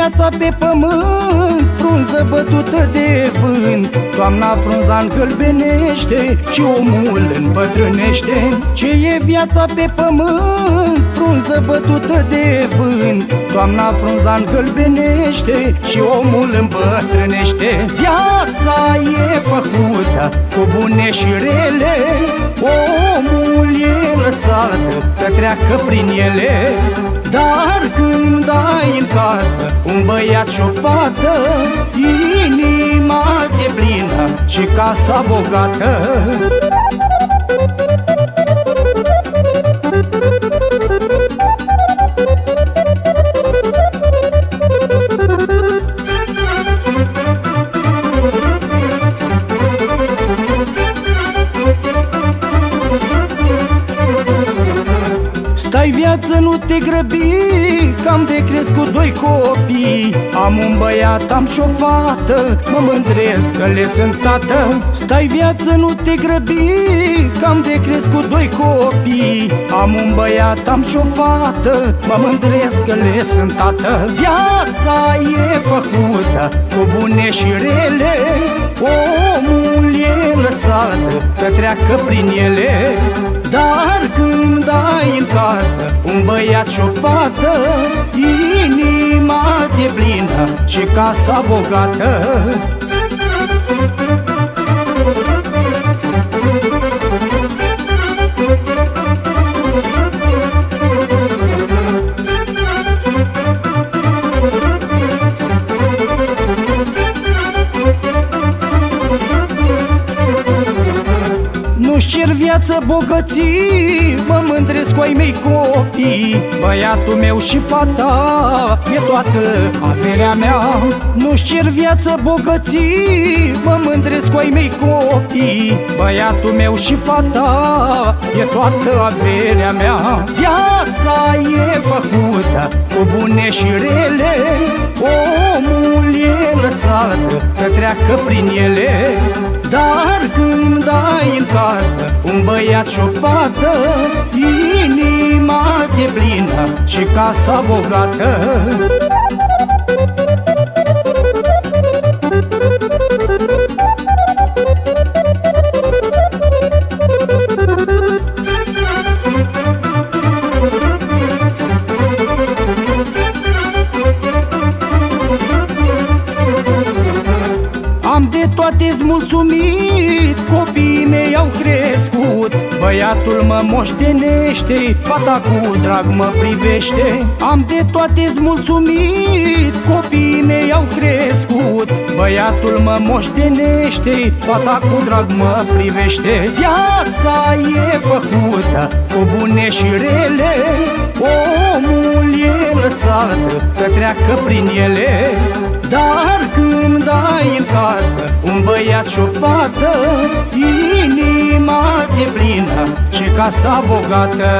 viața pe pământ Frunză bătută de vânt. Toamna frunza încălbenește Și omul îmbătrânește. Ce e viața pe pământ Frunză bătută de vânt? Toamna frunza încălbenește Și omul îmbătrânește. Viața e făcută cu bune și rele Omul e lăsat să treacă prin ele Dar când ai în casă un băiat și o fată Inima ți-e plină și casa bogată viață, nu te grăbi Cam de crescut doi copii. Am un băiat, am și o fată Mă mândresc că le sunt tată. Stai viață, nu te grăbi Cam de crescut doi copii. Am un băiat, am și o fată Mă mândresc că le sunt tată. Viața e făcută cu bune și rele Omul e lăsat să treacă prin ele. Dar când ai în casă un băiat și o fată Inima ți-e plină și casa bogată cer viață bogății Mă mândresc cu ai mei copii. Băiatul meu și fata E toată averea mea. Nu-și cer viață bogății Mă mândresc cu ai mei copii. Băiatul meu și fata E toată averea mea. Viața e făcută cu bune și rele Omul e lăsat să treacă prin ele. Dar când ai în casă un băiat și o fată Inima ți-e plină și casa bogată Am de toate-s mulțumit Copiii mei au crescut. Băiatul mă moștenește Fata cu drag mă privește. Am de toate-s mulțumit Copiii mei au crescut. Băiatul mă moștenește Fata cu drag mă privește. Viața e făcută cu bune și rele Omul e lăsat să treacă prin ele. Dar când ai în casă un băiat și o fată Inima ți-e plină și casa bogată